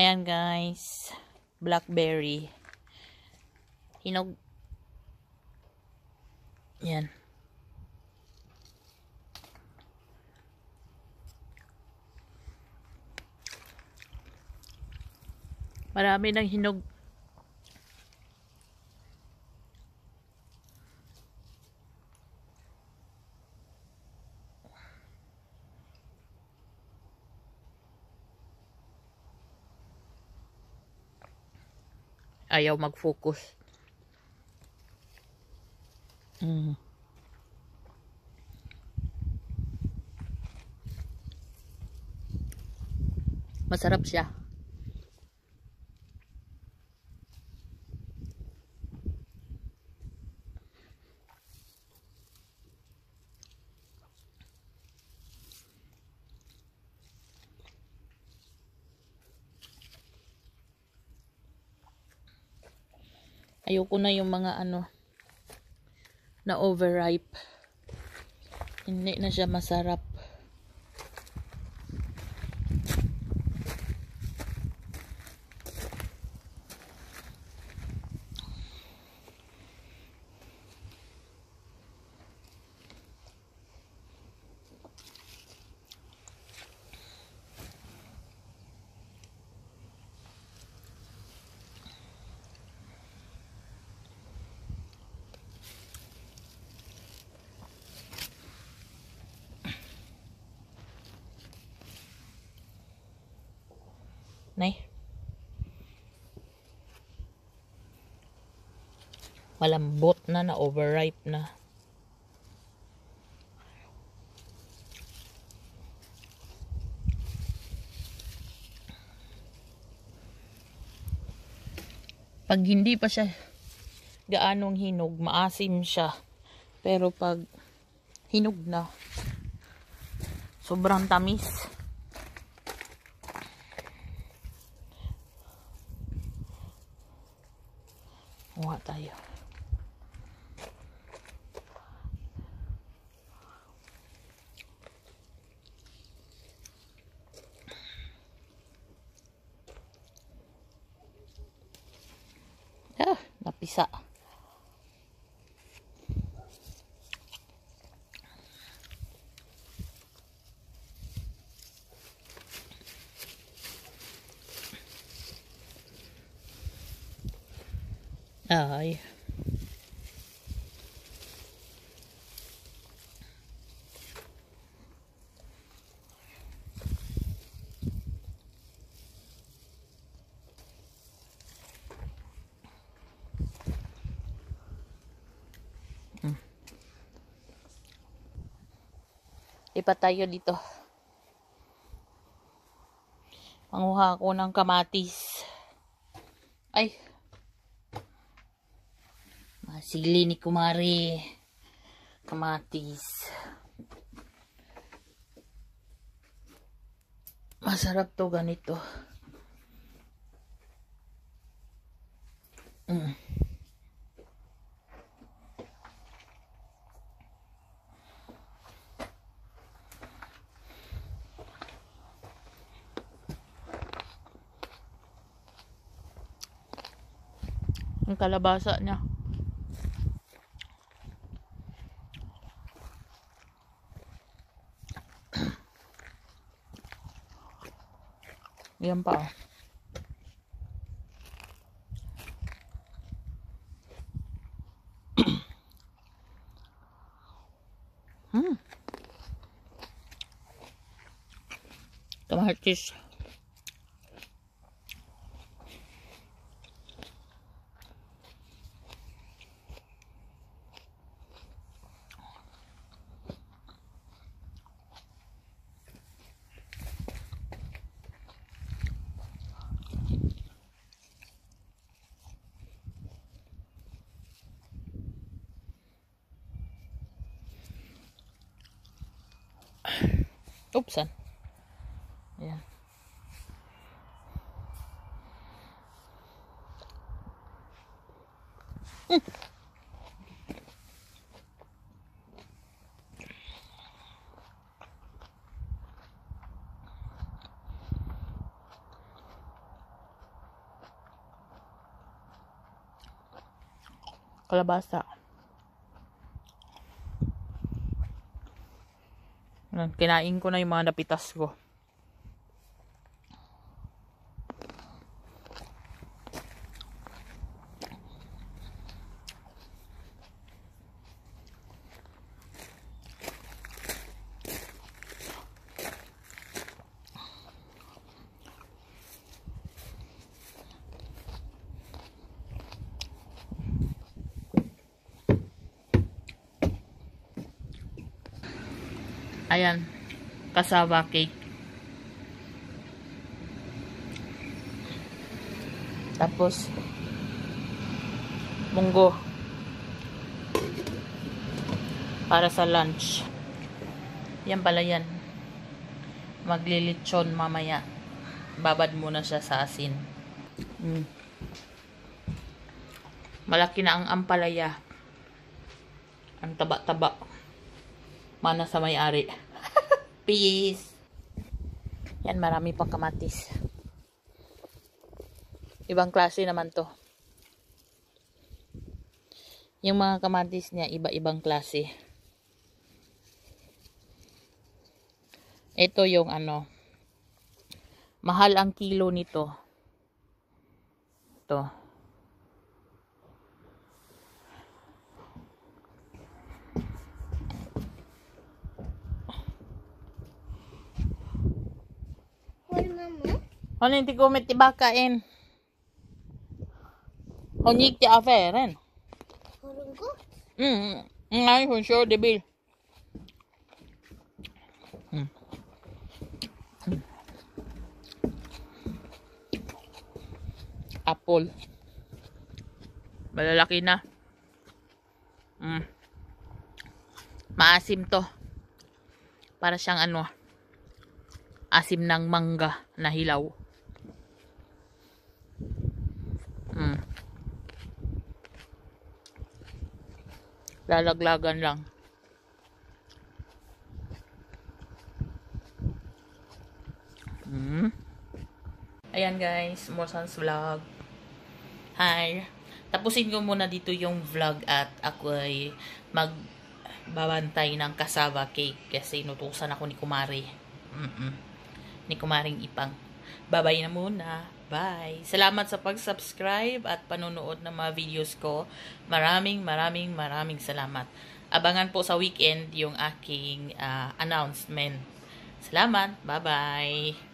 Ayan guys. Blackberry. Hinog. Yan. Marami ng hinog. Ayaw mag-focus. Mm. Masarap siya. Ayoko na yung mga ano na overripe. Hindi na siya masarap. Nay. Malambot na na overripe na. Pag hindi pa siya gaanong hinog, maasim siya. Pero pag hinog na, sobrang tamis. Kuha tayo. Ah, napisa. Ay. Hmm. Tayo dito. Manguha ako ng kamatis. Ay. Masili ni Kumari. Kamatis. Masarap to ganito. Mm. Ang kalabasa niya. Yan pa. oh. hmm. Kamatis. pisan ya hmm. kalau basah Kinain ko na yung mga napitas ko. Ayan. Cassava cake. Tapos, munggo. Para sa lunch. Yan pala yan. Maglilitsyon mamaya. Babad muna siya sa asin. Mm. Malaki na ang ampalaya. Ang taba-taba. Mana sa may-ari. Peace. Yan, marami pang kamatis. Ibang klase naman to. Yung mga kamatis niya, iba-ibang klase. Ito yung ano, mahal ang kilo nito. Ito. Ano hindi ko met tibakain? Honyik ti aferen. Harun ko? Mm. Ngay hun sure debil. Mm. Mm. Apple. Malalaki na. Mm. Maasim to. Para siyang ano, asim ng mangga na hilaw. Mm. Lalaglagan lang. Mm. Ayan guys, Morsans Vlog. Hi. Tapusin ko muna dito yung vlog at ako ay magbabantay ng cassava cake kasi inutusan ako ni Kumari. Mm-mm. Ni Kumaring Ipang. Babay na muna. Bye. Salamat sa pag-subscribe at panonood ng mga videos ko. Maraming, maraming, maraming salamat. Abangan po sa weekend yung aking ah, announcement. Salamat. Bye-bye.